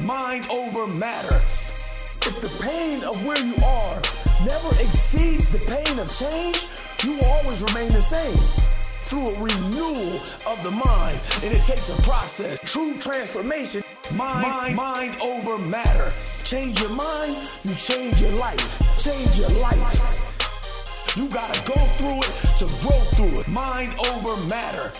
Mind over matter. If the pain of where you are never exceeds the pain of change, you will always remain the same. Through a renewal of the mind, and it takes a process. True transformation, mind, mind, mind over matter. Change your mind, you change your life. Change your life. You gotta go through it to grow through it. Mind over matter.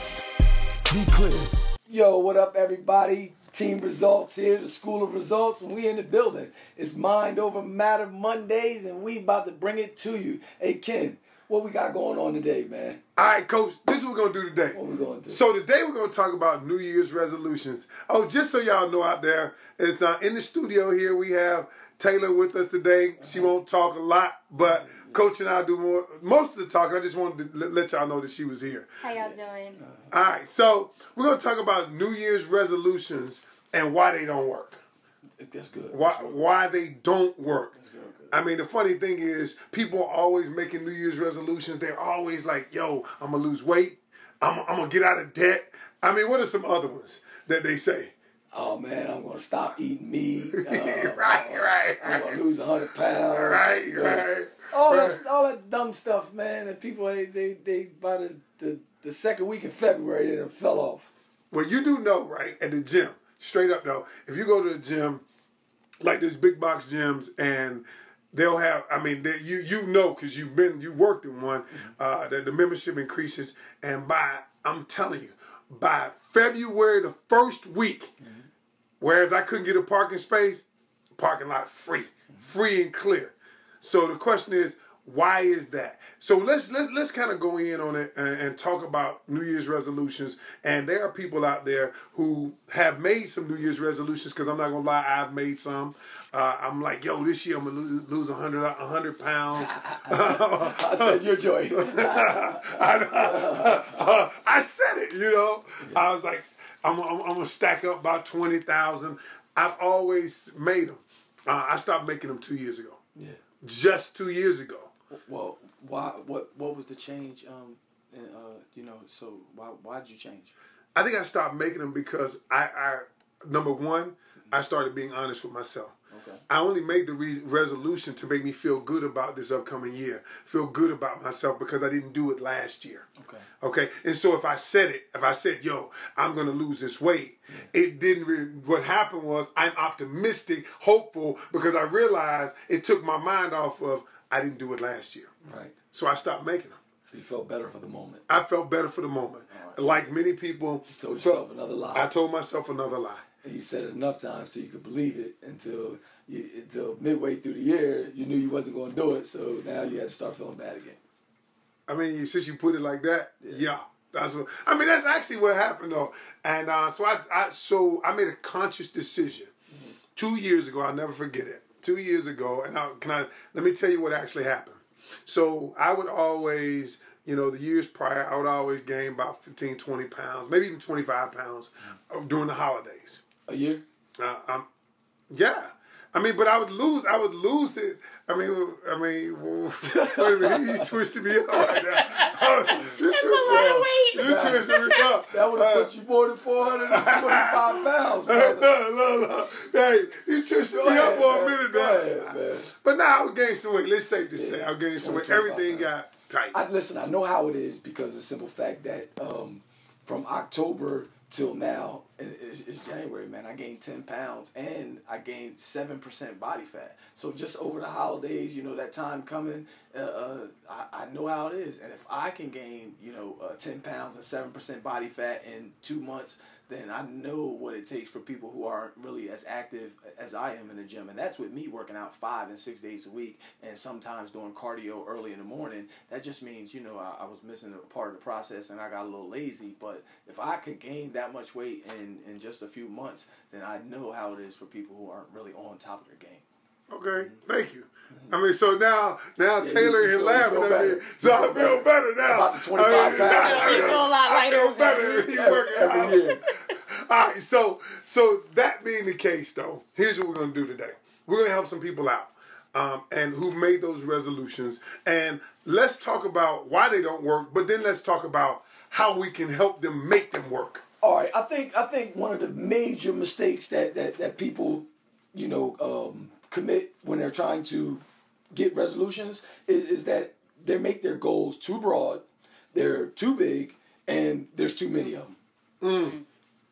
Be clear. Yo, what up, everybody? Team Resultz here, the School of Resultz, and we in the building. It's Mind Over Matter Mondays, and we about to bring it to you. Hey, Ken, what we got going on today, man? All right, Coach, this is what we're going to do today. What we going to do? So today we're going to talk about New Year's resolutions. Oh, just so y'all know out there, it's uh, in the studio here. We have Taylor with us today. She won't talk a lot, but Coach and I do more most of the talking. I just wanted to let- let y'all know that she was here. How y'all doing? All right, so we're going to talk about New Year's resolutions and why they don't work. That's good. Why That's good. why they don't work. That's good. I mean, the funny thing is, people are always making New Year's resolutions. They're always like, "Yo, I'm gonna lose weight. I'm, I'm gonna get out of debt." I mean, what are some other ones that they say? Oh man, I'm gonna stop eating meat. Uh, right, right, I'm gonna right, lose hundred pounds. right, Yeah. right. All right. that, all that dumb stuff, man. And people, they, they, they by the, the, the second week in February, they done fell off. Well, you do know, right? At the gym, straight up though, if you go to the gym, like these big box gyms, and they'll have. I mean, they, you you know because you've been you worked in one uh, that the membership increases, and by I'm telling you, by February the first week, whereas I couldn't get a parking space, parking lot free, free and clear. So the question is, why is that? So let's let's let's kind of go in on it and, and talk about New Year's resolutions. And there are people out there who have made some New Year's resolutions. Because I'm not gonna lie, I've made some. Uh, I'm like, yo, this year I'm gonna lose, lose 100 100 pounds. I said your joy. I, I said it, you know. I was like, I'm, I'm, I'm gonna stack up about twenty thousand. I've always made them. Uh, I stopped making them two years ago. yeah. Just two years ago. Well, why? What? What was the change? Um, and, uh, you know, so why? Why did you change? I think I stopped making them because I, I number one, I started being honest with myself. Okay. I only made the re- resolution to make me feel good about this upcoming year, feel good about myself because I didn't do it last year. Okay. Okay, and so if I said it, if I said, "Yo, I'm gonna lose this weight," it didn't. Re- what happened was I'm optimistic, hopeful because I realized it took my mind off of I didn't do it last year, Right. so I stopped making them. So you felt better for the moment. I felt better for the moment. Alright. Like many people, Told felt- yourself another lie. I told myself another lie. And you said it enough times so you could believe it until you until midway through the year you knew you wasn't going to do it. So now you had to start feeling bad again. I mean, since you put it like that, yeah. That's what I mean. That's actually what happened, though. And uh, so I, I, so I made a conscious decision two years ago. I'll never forget it. Two years ago, and I, can I let me tell you what actually happened. So I would always, you know, the years prior, I would always gain about 15, 20 pounds, maybe even 25 pounds uh, during the holidays. A year? Uh, um, yeah. I mean, but I would lose. I would lose it. I mean, I mean, wait a minute. He, he twisted me up right now. You That's a twisted- lot of weight. You twisted me up. That would have Uh, put you more than 425 pounds, no, brother. no, no. Hey, you twisted Go me ahead, up for a minute now. ahead, man. But now I would gain some weight. Let's safe to say Yeah. I gained some weight. Everything pounds. got tight. I, listen, I know how it is because of the simple fact that um, from October till now, it's, it's January, man, I gained 10 pounds and I gained 7% body fat. So just over the holidays, you know, that time coming, uh, uh, I, I know how it is. And if I can gain, you know, uh, 10 pounds and 7% body fat in two months, then I know what it takes for people who aren't really as active as I am in the gym. And that's with me working out five and six days a week and sometimes doing cardio early in the morning. That just means, you know, I, I was missing a part of the process and I got a little lazy. But if I could gain that much weight in, in just a few months, then I know how it is for people who aren't really on top of their game. Okay, mm-hmm. thank you. I mean, so now, now Yeah, Taylor you laughing at me, so I feel feel better now. About the 25 I mean, pounds. You feel a lot lighter. I feel better. You Every- working every out. year. All right, so so that being the case, though, here's what we're gonna do today. We're gonna help some people out, um, and who've made those resolutions, and let's talk about why they don't work. But then let's talk about how we can help them make them work. All right, I think I think one of the major mistakes that that, that people, you know, um, commit when they're trying to get resolutions is, is that they make their goals too broad, they're too big, and there's too many of them. Mm.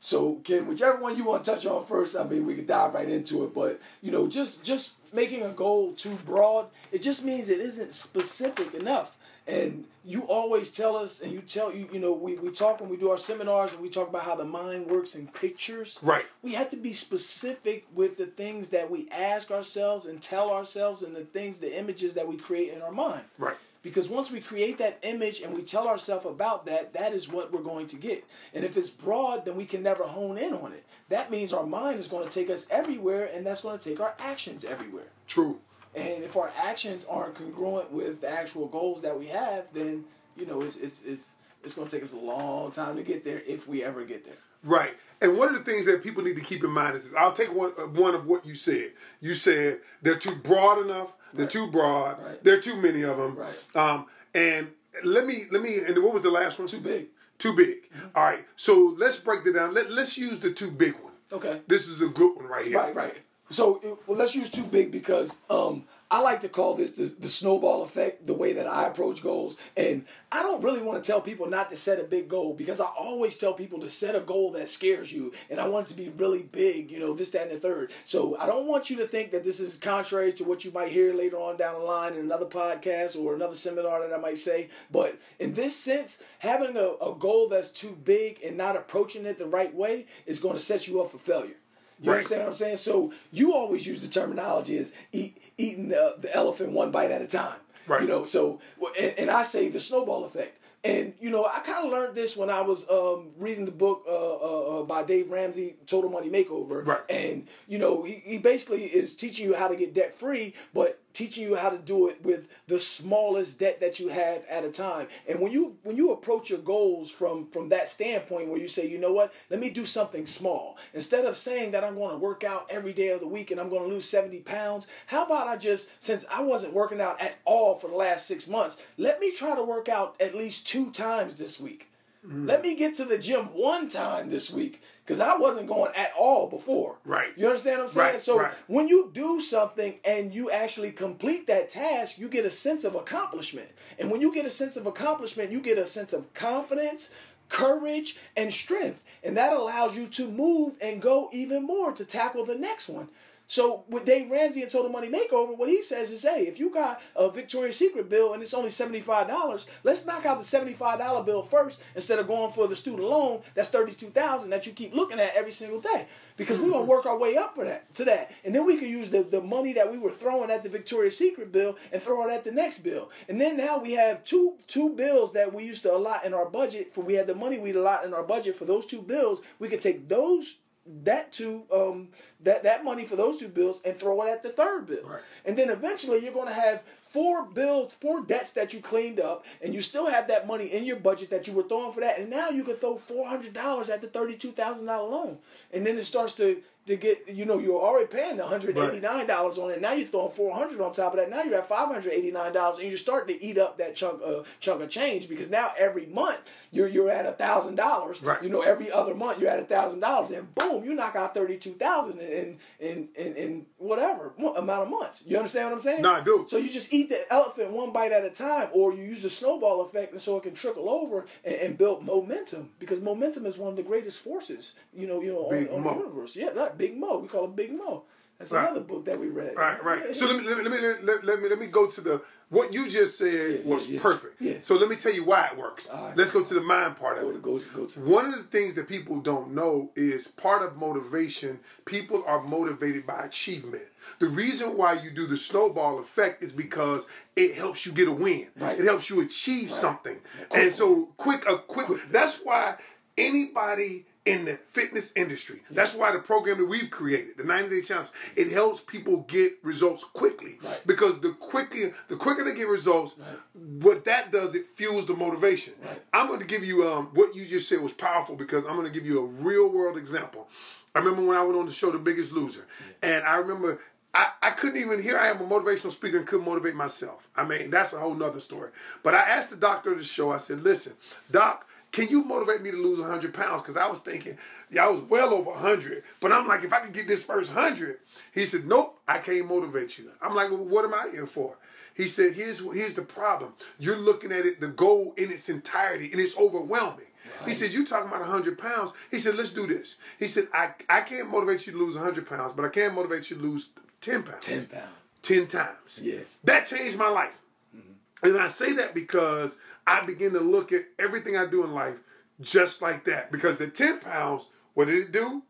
So, Ken, whichever one you want to touch on first, I mean, we could dive right into it. But you know, just just making a goal too broad, it just means it isn't specific enough. And you always tell us, and you tell you, you know, we, we talk when we do our seminars, and we talk about how the mind works in pictures. Right. We have to be specific with the things that we ask ourselves and tell ourselves, and the things, the images that we create in our mind. Right. Because once we create that image and we tell ourselves about that, that is what we're going to get. And if it's broad, then we can never hone in on it. That means our mind is going to take us everywhere, and that's going to take our actions everywhere. True. And if our actions aren't congruent with the actual goals that we have, then you know it's it's it's it's going to take us a long time to get there if we ever get there. Right. And one of the things that people need to keep in mind is this. I'll take one uh, one of what you said. You said they're too broad enough. They're Right. too broad. Right. There are too many of them. Right. Um, and let me let me. And what was the last one? Too big. Too big. All right. So let's break it down. Let Let's use the too big one. Okay. This is a good one right here. Right, right. So well, let's use too big because um, I like to call this the, the snowball effect, the way that I approach goals. And I don't really want to tell people not to set a big goal because I always tell people to set a goal that scares you. And I want it to be really big, you know, this, that, and the third. So I don't want you to think that this is contrary to what you might hear later on down the line in another podcast or another seminar that I might say. But in this sense, having a, a goal that's too big and not approaching it the right way is going to set you up for failure. You Right. understand what I'm saying? So you always use the terminology as eat, eating the, the elephant one bite at a time. Right. You know, so and, and I say the snowball effect. And you know, I kind of learned this when I was um, reading the book uh, uh, uh, by Dave Ramsey, Total Money Makeover. Right. And you know, he, he basically is teaching you how to get debt free, but teaching you how to do it with the smallest debt that you have at a time. And when you when you approach your goals from from that standpoint, where you say, you know what, let me do something small instead of saying that I'm going to work out every day of the week and I'm going to lose seventy pounds. How about I just since I wasn't working out at all for the last six months, let me try to work out at least two times this week. Mm. Let me get to the gym one time this week because I wasn't going at all before. Right. You understand what I'm saying? Right, so right. when you do something and you actually complete that task, you get a sense of accomplishment. And when you get a sense of accomplishment, you get a sense of confidence, courage, and strength. And that allows you to move and go even more to tackle the next one. So with Dave Ramsey and Total Money Makeover, what he says is, hey, if you got a Victoria's Secret bill and it's only seventy-five dollars, let's knock out the seventy-five dollar bill first instead of going for the student loan that's 32,000 that you keep looking at every single day. Because we're gonna work our way up for that to that, and then we can use the, the money that we were throwing at the Victoria's Secret bill and throw it at the next bill. And then now we have two two bills that we used to allot in our budget. For we had the money we'd allot in our budget for those two bills. We could take those that two um that that money for those two bills and throw it at the third bill. Right. and then eventually you're going to have four bills four debts that you cleaned up and you still have that money in your budget that you were throwing for that. And now you can throw $400 at the $32000 loan. And then it starts to to get you know you're already paying $189 on it. Now you're throwing 400 on top of that. Now you're at $589 and you're starting to eat up that chunk uh, chunk of change because now every month you're you're at a thousand dollars. Right. you know every other month you're at a thousand dollars and boom you knock out thirty two thousand in in in in whatever amount of months. You understand what I'm saying? No, I do. so you just eat the elephant one bite at a time or you use the snowball effect and so it can trickle over and, and build momentum because momentum is one of the greatest forces you know you know on, on the universe. Yeah right Big Mo we call it Big Mo that's Right. another book that we read Right, right. So let me let me let me let, me let me go to the what you just said Yeah, was yeah, perfect. yeah. So let me tell you why it works. Right. Let's go to the mind part go of to it. go to go to One of the things that people don't know is part of motivation, people are motivated by achievement. The reason why you do the snowball effect is because it helps you get a win. Right. It helps you achieve something. quick and so quick a quick, that's why anybody in the fitness industry, that's why the program that we've created, the 90 day challenge, it helps people get results quickly. Right. Because the quicker the quicker they get results, what that does, it fuels the motivation. I'm going to give you um, what you just said was powerful because I'm going to give you a real world example. I remember when I went on the show, The Biggest Loser, and I remember I, I couldn't even here I am a motivational speaker and couldn't motivate myself. I mean, that's a whole nother story. But I asked the doctor of the show, I said, listen, Doc, can you motivate me to lose 100 pounds? Because I was thinking, yeah, I was well over 100. But I'm like, if I could get this first 100, he said, nope, I can't motivate you. I'm like, well, what am I here for? He said, here's, here's the problem. You're looking at it, the goal in its entirety, and it's overwhelming. Right. He said, you talking about 100 pounds. He said, let's do this. He said, I, I can't motivate you to lose 100 pounds, but I can motivate you to lose 10 pounds. 10 pounds. 10 times. Yeah. That changed my life. Mm-hmm. And I say that because I begin to look at everything I do in life just like that. Because the 10 pounds, what did it do?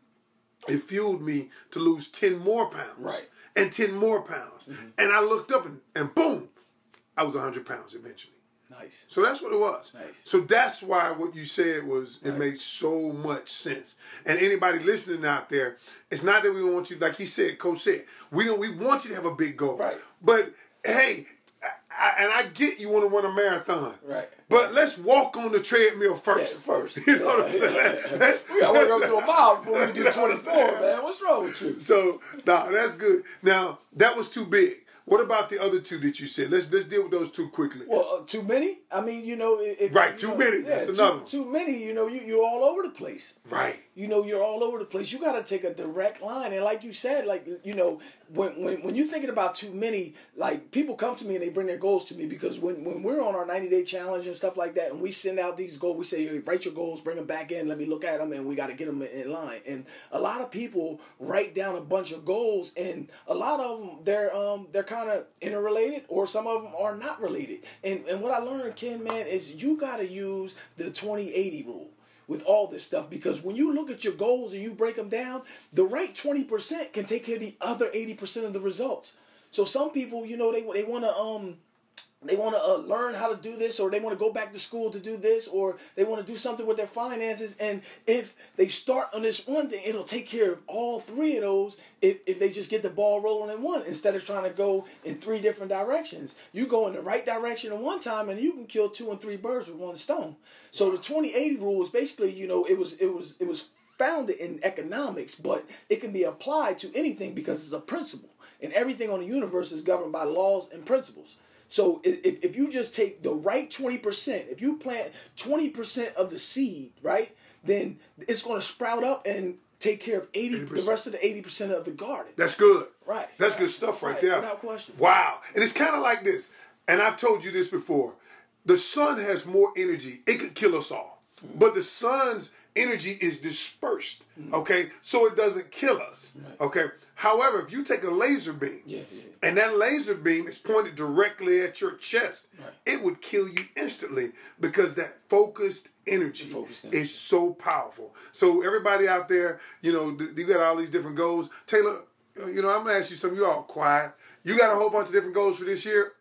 It fueled me to lose 10 more pounds. Right. And 10 more pounds. Mm-hmm. And I looked up and, and boom, I was 100 pounds eventually. Nice. So that's what it was. Nice. So that's why what you said was it right. made so much sense. And anybody listening out there, it's not that we want you like he said, Coach said, we don't we want you to have a big goal. Right. But hey, I, and I get you want to run a marathon. Right. But let's walk on the treadmill first. Yeah, first. You know what I'm saying? Let's, we got to work up to a mile before we do 24, man. What's wrong with you? So, no, nah, that's good. Now, that was too big. What about the other two that you said? Let's let's deal with those two quickly. Well, uh, too many. I mean, you know, if, right, too know, many. Yeah, That's another. Too, too, many. You know, you you're all over the place. Right. You know, you're all over the place. You got to take a direct line, and like you said, like you know, when when when you're thinking about too many, like people come to me and they bring their goals to me because when when we're on our 90 day challenge and stuff like that, and we send out these goals, we say, hey, write your goals, bring them back in, let me look at them, and we got to get them in line. And a lot of people write down a bunch of goals, and a lot of them they're um they're kind of interrelated or some of them are not related. And and what I learned, Ken, man, is you got to use the 2080 rule with all this stuff because when you look at your goals and you break them down, the right 20% can take care of the other 80% of the results. So some people, you know, they they want to um they want to uh, learn how to do this or they want to go back to school to do this or they want to do something with their finances. And if they start on this one thing it'll take care of all three of those if, if they just get the ball rolling in one instead of trying to go in three different directions. You go in the right direction at one time and you can kill two and three birds with one stone. So the 2080 rule is basically you know it was it was it was founded in economics but it can be applied to anything because it's a principle. And everything on the universe is governed by laws and principles so if, if you just take the right 20%, if you plant 20% of the seed, right, then it's going to sprout up and take care of 80 80. the rest of the 80% of the garden. That's good. Right. That's right. good stuff right, right, there. Without question. Wow. And it's kind of like this. And I've told you this before. The sun has more energy. It could kill us all. Mm-hmm. But the sun's energy is dispersed. Mm-hmm. Okay? So it doesn't kill us. Right. Okay? However, if you take a laser beam yeah, yeah. and that laser beam is pointed directly at your chest, right. it would kill you instantly because that focused energy, focused energy, is so powerful. So everybody out there, you know, you got all these different goals. Taylor, you know, I'm gonna ask you something. You all quiet. You got a whole bunch of different goals for this year,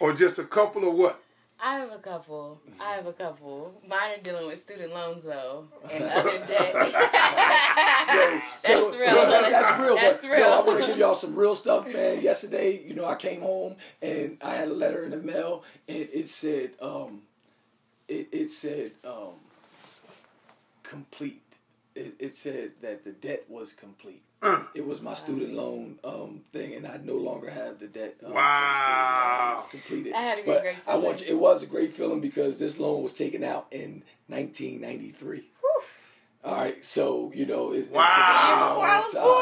or just a couple of what? I have a couple. I have a couple. Mine are dealing with student loans though, and other debt. that's so, real. that's real. That's but, real. Yo, I want to give y'all some real stuff, man. Yesterday, you know, I came home and I had a letter in the mail, and it said, um, it, it said, um, complete. It, it said that the debt was complete. Uh. It was my student loan um, thing, and I no longer have the debt. Um, wow, it's completed. That had to be but a great I want you, it was a great feeling because this loan was taken out in 1993. All right, so you know, it, wow. it's a, you know,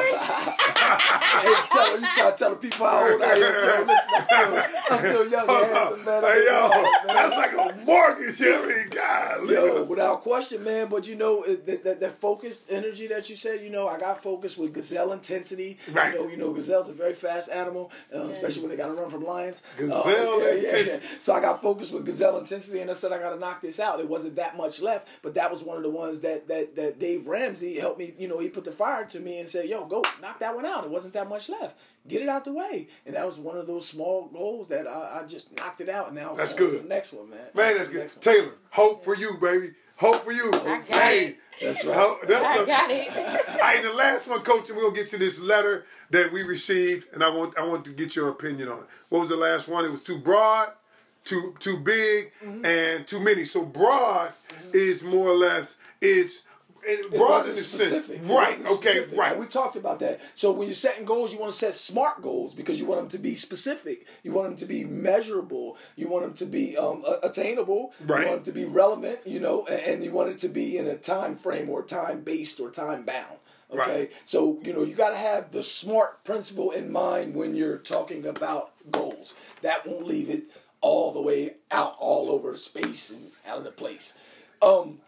hey, tell, you tell, tell the people how old I am. Yo, listen, I'm still, I'm still young and handsome, man. Hey, yo, man. that's like a mortgage. You mean, God, Yo, without question, man. But you know that, that that focused energy that you said. You know, I got focused with gazelle intensity. Right. You know, you know, gazelle's a very fast animal, uh, especially when they got to run from lions. Gazelle uh, yeah, yeah, intensity. yeah. So I got focused with gazelle intensity, and I said I got to knock this out. There wasn't that much left, but that was one of the ones that that that Dave Ramsey helped me. You know, he put the fire to me and said, "Yo, go knock that one out. It wasn't that much left. Get it out the way." And that was one of those small goals that I, I just knocked it out. Now That's good. To the next one, man. Man, On that's good. Taylor, hope for you, baby. Hope for you. I got hey, it. That's right. hope- that's I a- got it. All right, the last one, Coach, and we'll get to this letter that we received, and I want I want to get your opinion on it. What was the last one? It was too broad, too too big, Mm-hmm. and too many. So broad is more or less it's it It broad in the specific. sense, right? Okay, specific. right. And we talked about that. So when you're setting goals, you want to set smart goals because you want them to be specific. You want them to be measurable. You want them to be um, attainable. Right. You want them to be relevant. You know, and, and you want it to be in a time frame or time based or time bound. Okay, Right. so you know you got to have the smart principle in mind when you're talking about goals. That won't leave it all the way out all over space and out of the place. Um,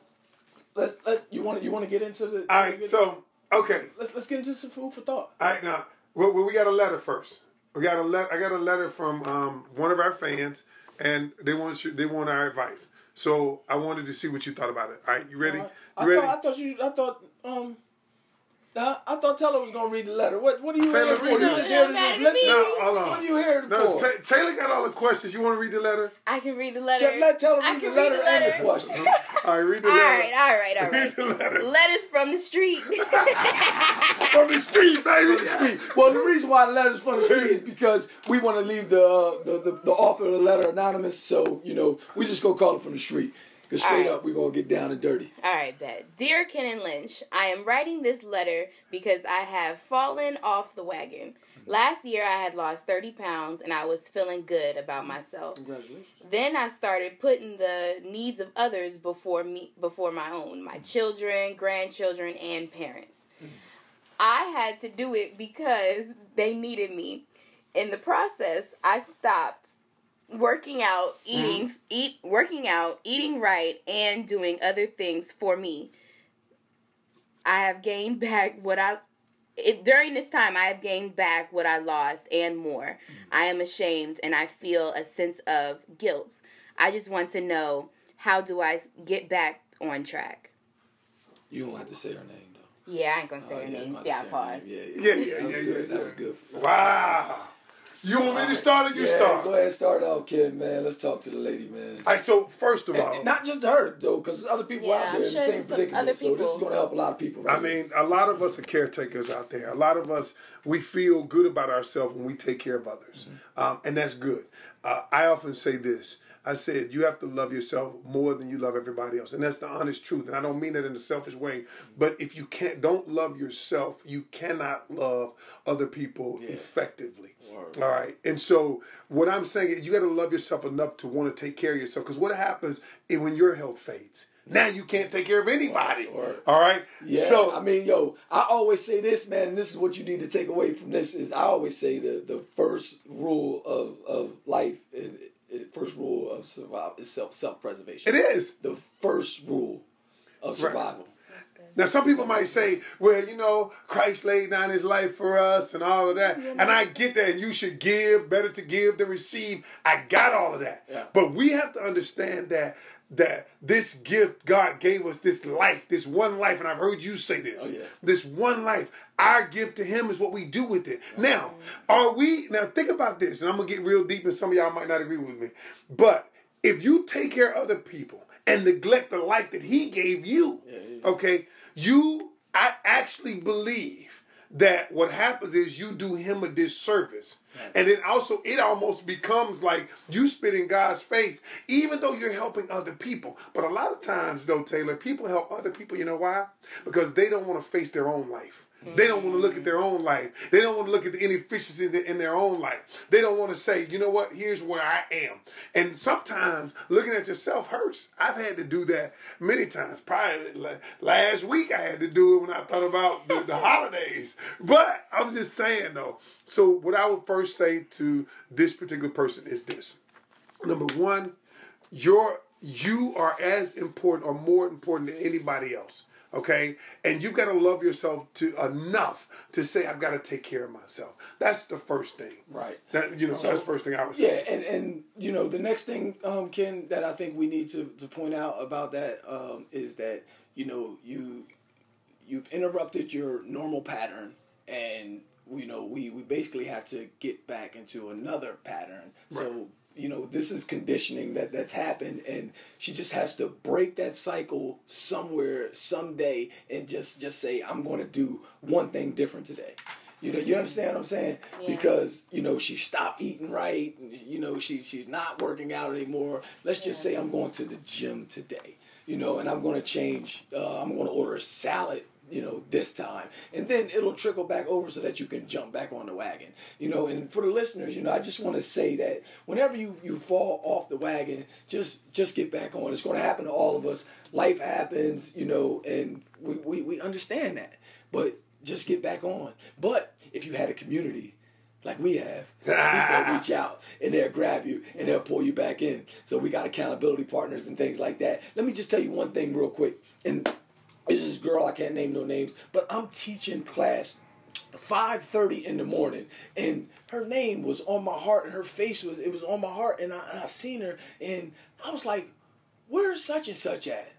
let's let's you want to you want to get into the All right, so okay, let's let's get into some food for thought. all right now. Well, well, we got a letter first. We got a let. I got a letter from um, one of our fans, and they want they want our advice. So I wanted to see what you thought about it. All right, you ready? I You ready? thought I thought you I thought um. I I thought Taylor was gonna read the letter. What what are you Taylor, here for? read You it. just here to No, just listen? no, hold on. What are you here no, for? Ta- Taylor got all the questions. You want to read the letter? I can read the letter. Just let Taylor I read the can letter, and the question. All right, read the All letter. right, all right, all Read the letter. Letters from the street. From the street, baby. From the street. Well, the reason why the letter's from the street is because we want to leave the, uh, the, the the author of the letter anonymous. So you know, we just gonna call it from the street. Cause straight Alright. up, we're gonna get down and dirty. All right, bet. Dear Ken and Lynch, I am writing this letter because I have fallen off the wagon. Mm-hmm. Last year, I had lost 30 pounds and I was feeling good about myself. Congratulations. Then I started putting the needs of others before me, before my own, my mm-hmm. children, grandchildren, and parents. Mm-hmm. I had to do it because they needed me. In the process, I stopped working out, mm-hmm. eating, eat, working out, eating right, and doing other things for me. I have gained back what I it, during this time I have gained back what I lost and more. Mm-hmm. I am ashamed and I feel a sense of guilt. I just want to know how do I get back on track? You don't have to say her name though. Yeah, I ain't gonna oh, say Oh, her yeah, name. I'm See, I about to say her pause. Yeah, yeah, That was yeah, good. yeah, That was good. Wow. You want me to start or you yeah, start? Go ahead, and start out, kid, man. Let's talk to the lady, man. All right, so first of And- all, and not just her though, because there's other people Yeah, out there I'm in the same predicament. So this is gonna help a lot of people. Right I mean, a lot of us are caretakers out there. A lot of us, we feel good about ourselves when we take care of others. Um, and that's good. Uh, I often say this. I said, you have to love yourself more than you love everybody else. And that's the honest truth. And I don't mean that in a selfish way. But if you can't, don't love yourself, you cannot love other people effectively. All right. And so what I'm saying is you got to love yourself enough to want to take care of yourself. Because what happens is when your health fades, now you can't take care of anybody. Word. All right. Yeah, So I mean, yo, I always say this, man, and this is what you need to take away from this is I always say the the first rule of of life, is- first rule of survival is self self preservation. it is. the first rule of survival. Now, some people might say, well, you know, Christ laid down his life for us and all of that. And I get that. And you should give, better to give than receive. I got all of that. Yeah. But we have to understand that that this gift God gave us, this life, this one life, and I've heard you say this, Oh, yeah. this one life, our gift to him is what we do with it. Now, are we, now think about this, and I'm to get real deep, and some of y'all might not agree with me, but if you take care of other people and neglect the life that he gave you, okay, you, I actually believe that what happens is you do him a disservice. And then also it almost becomes like you spit in God's face, even though you're helping other people. But a lot of times though, Taylor, people help other people, you know why? Because they don't want to face their own life. They don't want to look at their own life. They don't want to look at the inefficiencies in, their- in their own life. They don't want to say, you know what, here's where I am. And sometimes looking at yourself hurts. I've had to do that many times. Probably la- last week I had to do it when I thought about the, the holidays. But I'm just saying though. So what I would first say to this particular person is this. Number one, you're you are as important or more important than anybody else. Okay, and you've got to love yourself to enough to say I've got to take care of myself. That's the first thing. Right. That you know, So- that's the first thing I would say. Yeah, and and you know the next thing, um, Ken, that I think we need to to point out about that um, is that you know you you've interrupted your normal pattern, and you know we we basically have to get back into another pattern. So you know this is conditioning that that's happened, and she just has to break that cycle somewhere someday, and just just say I'm going to do one thing different today. You know, you understand what I'm saying? Yeah. Because you know she stopped eating right. You know she she's not working out anymore. Let's just say I'm going to the gym today. you know, and I'm going to change. Uh, I'm going to order a salad you know, this time. And then it'll trickle back over so that you can jump back on the wagon. You know, and for the listeners, you know, I just want to say that whenever you, you fall off the wagon, just just get back on. It's going to happen to all of us. Life happens, you know, and we, we, we understand that. But just get back on. But if you had a community, like we have, people reach out and they'll grab you and they'll pull you back in. So we got accountability partners and things like that. Let me just tell you one thing real quick. And this is girl, I can't name no names, but I'm teaching class 5.30 in the morning and her name was on my heart and her face was it was on my heart and I, and I seen her and I was like, where's such and such at?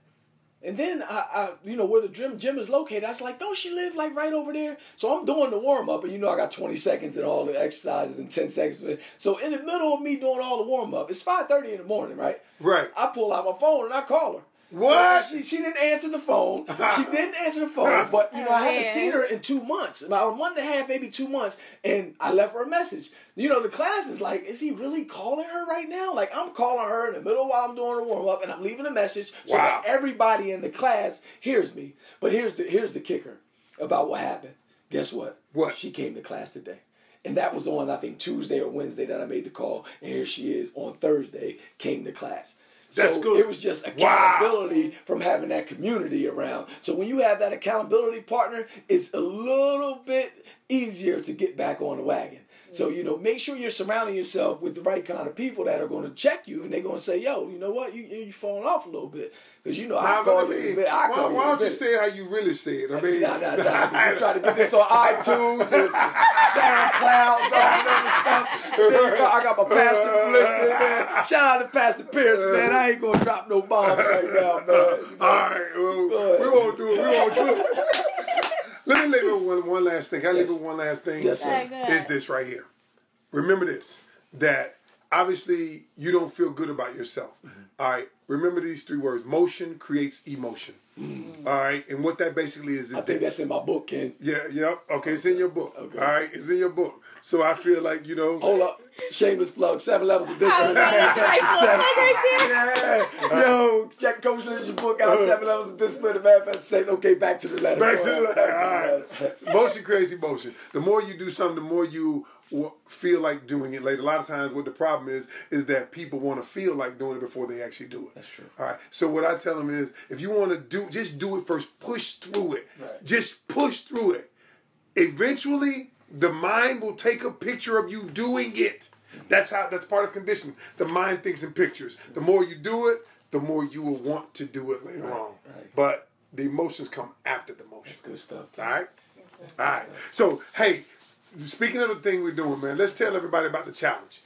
And then I, I, you know, where the gym gym is located, I was like, don't she live like right over there? So I'm doing the warm up, and you know, I got 20 seconds and all the exercises and 10 seconds. So in the middle of me doing all the warm up, it's 5:30 in the morning, right? Right. I pull out my phone and I call her. What? She, she didn't answer the phone. She didn't answer the phone. But you know, I haven't seen her in two months, about a month and a half, maybe two months, and I left her a message. You know, the class is like, is he really calling her right now? Like I'm calling her in the middle while I'm doing a warm up, and I'm leaving a message so Wow. that everybody in the class hears me. But here's the here's the kicker about what happened. Guess what? What? She came to class today. And that was on, I think, Tuesday or Wednesday that I made the call. And here she is on Thursday, came to class. That's so good. it was just Wow. accountability from having that community around. So when you have that accountability partner, it's a little bit easier to get back on the wagon. So you know, make sure you're surrounding yourself with the right kind of people that are going to check you, and they're going to say, "Yo, you know what? You you falling off a little bit because you know I call I you in bit. I why, call you why don't you bit." say how you really say it? I mean, Nah, nah, nah. You try to get this on iTunes and SoundCloud and all that other stuff. Then you got- I got my pastor listening, man. Shout out to Pastor Pierce, man. I ain't gonna drop no bombs right now, man well, Go ahead. we won't do it. We won't do it. Let me leave it with one, one last thing. Can I leave Yes. it with one last thing? Yes, sir. Alright, Is this right here? Remember this that obviously you don't feel good about yourself. Mm-hmm. All right. Remember these three words: motion creates emotion. Mm. All right, and what that basically is is I think this. that's in my book, Ken. Yeah, yep. Okay, it's in your book. Okay. All right, it's in your book. So I feel like you know. Hold up. Shameless plug. Seven levels of discipline. was gonna say, Manifest Seven. Yeah. Yo, check Coach Lynch's book out. Uh-huh. Seven levels of discipline. and Manifest Seven. Okay, back to the letter. Back to the ahead. letter. Back All to the letter. right. Motion creates emotion. The more you do something, the more you feel like doing it later. A lot of times, what the problem is, is that people want to feel like doing it before they actually do it. That's true. All right. So what I tell them is, if you want to do, just do it first. Push through it. Right. Just push through it. Eventually, the mind will take a picture of you doing it. That's how. That's part of conditioning. The mind thinks in pictures. The more you do it, the more you will want to do it later on. right. But the emotions come after the motion. That's good stuff. All right. All right. So, hey, speaking of the thing we're doing, man, let's tell everybody about the challenge.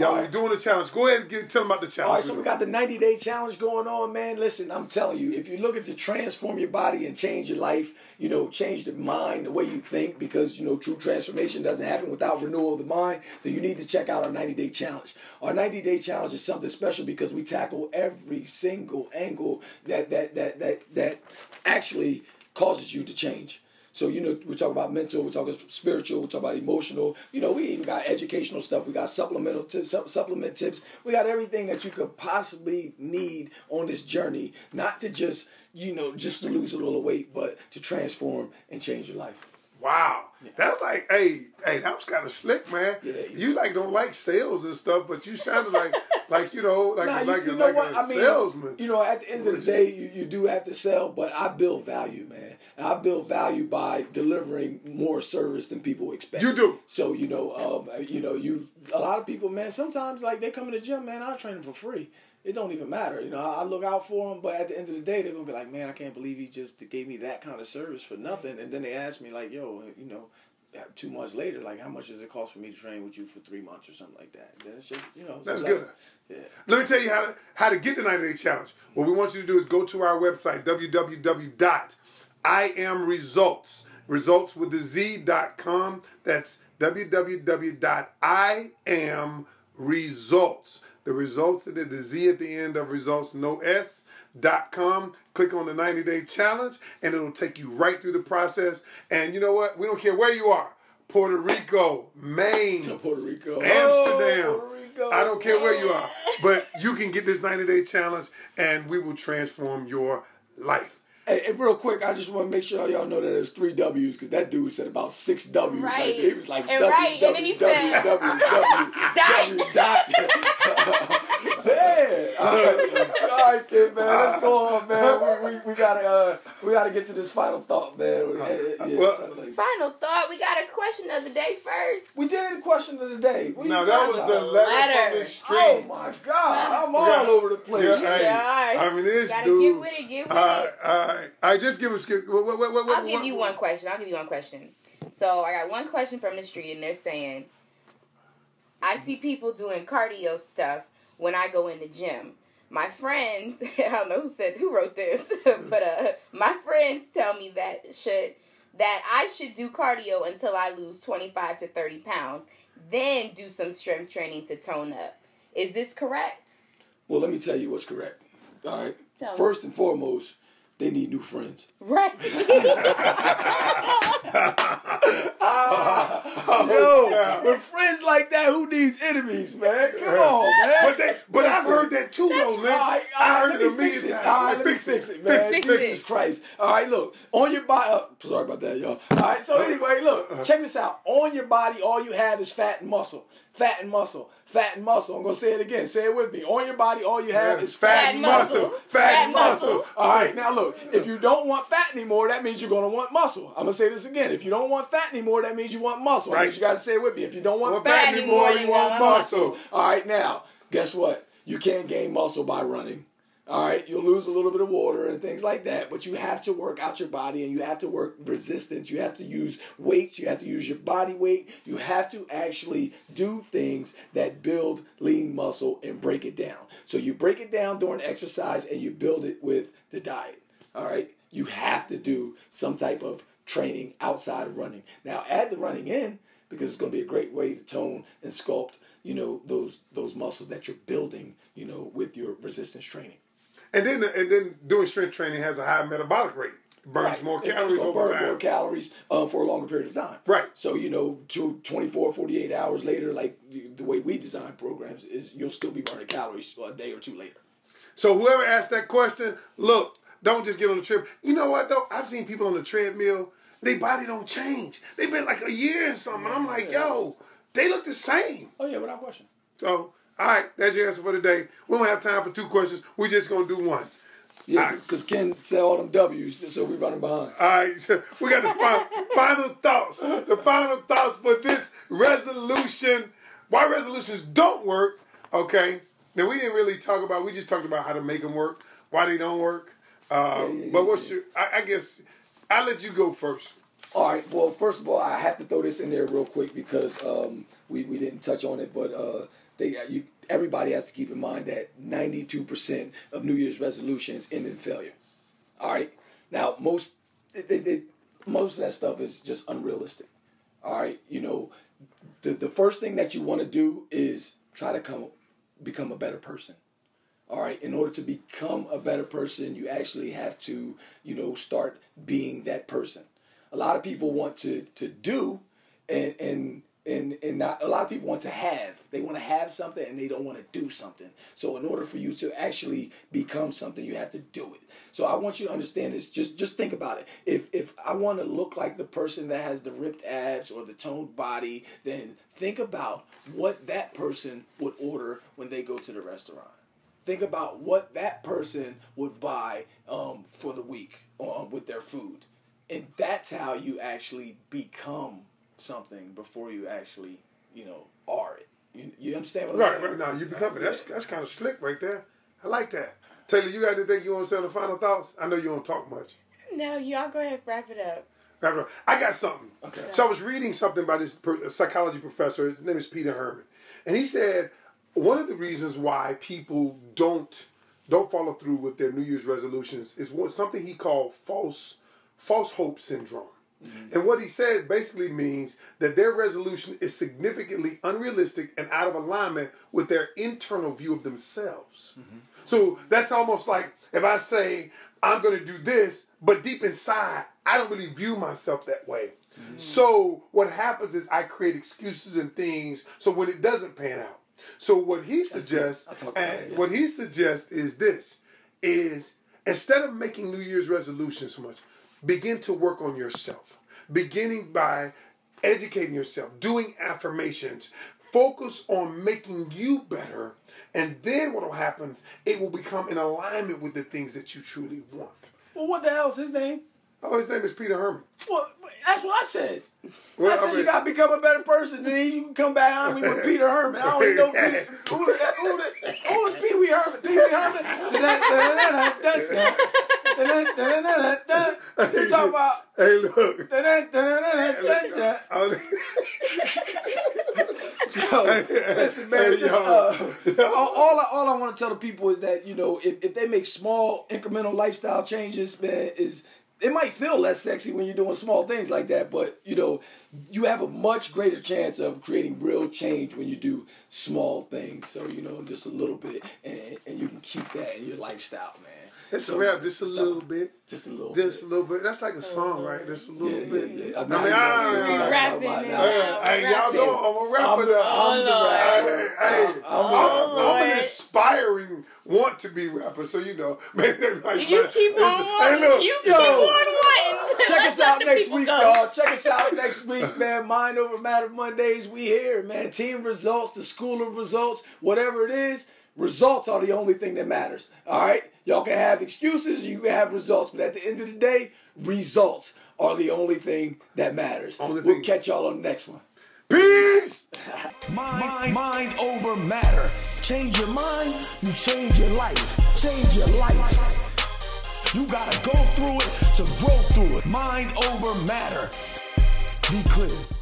Y'all, All we're doing the challenge. Go ahead and give, tell them about the challenge. All right, so we got the 90 day challenge going on, man. Listen, I'm telling you, if you're looking to transform your body and change your life, you know, change the mind, the way you think, because, you know, true transformation doesn't happen without renewal of the mind, then you need to check out our 90 day challenge. Our 90 day challenge is something special because we tackle every single angle that, that, that, that, that actually causes you to change. So you know, we talk about mental, we talk about spiritual, we talk about emotional. You know, we even got educational stuff. We got supplemental tips, sup- supplement tips. We got everything that you could possibly need on this journey. Not to just you know just to lose a little weight, but to transform and change your life. Wow. That's like, hey, hey, that was kind of slick, man. Yeah. You like don't like sales and stuff, but you sounded like, like you know, like Nah, like you a, know like what? a I mean, salesman. You know, at the end of the day, you, you do have to sell, but I build value, man. I build value by delivering more service than people expect. You do. So you know, um, you know, you a lot of people, man. Sometimes like they come in the gym, man. I train them for free. It don't even matter, you know. I I look out for them, but at the end of the day, they're gonna be like, man, I can't believe he just gave me that kind of service for nothing. And then they ask me like, yo, you know. Uh, two months later, like how much does it cost for me to train with you for three months or something like that? Then it's just you know. That's good. Yeah. Let me tell you how to how to get the 90 day challenge. What we want you to do is go to our website, www.iamresultz, results Results with the Z.com. That's www.iamresultz. The results, the the Z at the end of results, no S. Dot com. Click on the 90 day challenge and it'll take you right through the process. And you know what? We don't care where you are Puerto Rico, Maine, Puerto Rico, Amsterdam. Oh, Puerto Rico. I don't care where you are, but you can get this 90 day challenge, and we will transform your life. Hey, hey, real quick, I just want to make sure y'all know that there's three W's because that dude said about six W's. Right. Like, he was like, And W, right, and then he W, said, W, W, W, dot. dot. Damn. All right, all right, kid, man. Let's go on, man. We, we, we gotta uh, we gotta get to this final thought, man. Yeah, yeah, well- like- Final thought. We got a question of the day first. we did the question of the day. What are Now you that talking was the about? letter, Letter. from the street. Oh my God! I'm all got- over the place. Yeah, You hey, sure are. I mean, this Gotta dude. get with it. Get with all right, it. all right. I just give us. What, what, what, what, I'll give you one question. I'll give you one question. So I got one question from the street, and they're saying, I see people doing cardio stuff when I go in the gym. My friends, I don't know who said who wrote this, but uh, my friends tell me that should that I should do cardio until I lose twenty five to thirty pounds, then do some strength training to tone up. Is this correct? Well, let me tell you what's correct. All right. Tell me. First and foremost, they need new friends. Right. Yo, with friends like that, who needs enemies, man? Come on, man. But they, but I've heard that too, though, man. All right, all I heard let it a me million fix it. times. All right, let me fix it, man. Fix Jesus it. Christ. All right, look, on your body. Uh, sorry about that, y'all. All right, so anyway, look, check this out. On your body, all you have is fat and muscle. Fat and muscle. Fat and muscle. I'm gonna say it again. Say it with me. On your body, all you have Yeah, is fat, and muscle. Fat and muscle. All right, now look, if you don't want fat anymore, that means you're gonna want muscle. I'm gonna say this again. If you don't want fat anymore, that means you want muscle. Right. You guys say it with me. If you don't want Want fat fat anymore, you want muscle. muscle. All right, now guess what? You can't gain muscle by running. All right, you'll lose a little bit of water and things like that, but you have to work out your body and you have to work resistance. You have to use weights, you have to use your body weight. You have to actually do things that build lean muscle and break it down. So you break it down during exercise and you build it with the diet. All right, you have to do some type of training outside of running. Now add the running in because it's going to be a great way to tone and sculpt, you know, those those muscles that you're building, you know, with your resistance training. And then, and then doing strength training has a high metabolic rate. Burns Right. more calories over burn time. more calories uh, for a longer period of time. Right. So, you know, to 24, 48 hours later, like the, the way we design programs, is you'll still be burning calories a day or two later. So whoever asked that question, look, don't just get on the trip. You know what though? I've seen people on the treadmill, their body don't change. They've been like a year or something. I'm like, yo, they look the same. Oh, yeah, without question. So, all right, that's your answer for today. We don't have time for two questions. We're just gonna do one. Yeah, because Ken said all them W's, so we're running behind. All right, so we got the final, final thoughts. The final thoughts for this resolution. Why resolutions don't work? Okay. Now we didn't really talk about. We just talked about how to make them work. Why they don't work. Uh, yeah, but yeah, what's your? I, I guess I'll let you go first. All right. Well, first of all, I have to throw this in there real quick because um, we, we didn't touch on it, but uh, they uh, you, everybody has to keep in mind that ninety two percent of New Year's resolutions end in failure. All right. Now most they, they- most of that stuff is just unrealistic. All right. You know, the the first thing that you want to do is try to come become a better person. All right, in order to become a better person, you actually have to, you know, start being that person. A lot of people want to to do and and and and not a lot of people want to have. They want to have something and they don't want to do something. So in order for you to actually become something, you have to do it. So I want you to understand this. Just just think about it. If if I want to look like the person that has the ripped abs or the toned body, then think about what that person would order when they go to the restaurant think about what that person would buy um, for the week um, with their food and that's how you actually become something before you actually you know are it you, you understand what i'm Right, saying right now you become it. That's that's kind of slick right there. I like that. Taylor, you got anything you want to say the final thoughts? I know you don't talk much. No, y'all go ahead, wrap it up. Wrap it up. I got something. Okay. So I was reading something by this psychology professor. His name is Peter Herman, and he said one of the reasons why people don't don't follow through with their New Year's resolutions is what something he called false false hope syndrome. Mm-hmm. And what he said basically means that their resolution is significantly unrealistic and out of alignment with their internal view of themselves. So that's almost like if I say I'm going to do this, but deep inside I don't really view myself that way. So what happens is I create excuses and things. So when it doesn't pan out, So what he suggests, good. I talked and what he suggests is this: is instead of making New Year's resolutions so much, begin to work on yourself. Beginning by educating yourself, doing affirmations, focus on making you better, and then what will happen? It will become in alignment with the things that you truly want. Well, what the hell's his name? Oh, his name is Peter Herman. Well, that's what I said. Well, I said I mean- you gotta become a better person, then you can come back on me with Peter Herman. I don't even know Peter, who, who, who, who was Pee Wee Herman. Pee Wee Herman. You talking about? Hey, look. Yo, listen, man. Hey, Just, yo. uh, all, all I, all I want to tell the people is that you know if, if they make small incremental lifestyle changes, man, is it might feel less sexy when you're doing small things like that, but you know you have a much greater chance of creating real change when you do small things. So you know just a little bit, and, and you can keep that in your lifestyle, man. It's So, a rap, just a stop. little bit. just a little, Just a little bit. That's like a oh, song, right? Just a little Yeah, bit. yeah, yeah. I I mean, I, wanna say I, what I, I'm rapping talking about it now. out. Hey, y'all know I'm a I'm rapper the, now. I'm the Lord. rapper. Hey, hey, I'm I'm, I'm, an Lord. inspiring want to be rapper, so you know, maybe that might You keep on Hey, wanting. look, You keep on wanting. Check us out next week, y'all. Check us out next week, man. Mind over matter Mondays. We here, man. Team Resultz, the School of Resultz, whatever it is. Results are the only thing that matters. All right, y'all can have excuses, you can have results, but at the end of the day, results are the only thing that matters. Only we'll thing. catch y'all on the next one. Peace. Mind, mind over matter. Change your mind, you change your life. Change your life. You gotta go through it to grow through it. Mind over matter. Be clear.